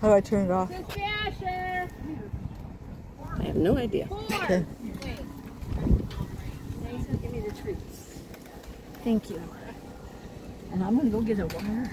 How do I turn it off? I have no idea. Okay. Give me the treats. Thank you. And I'm gonna go get a wire.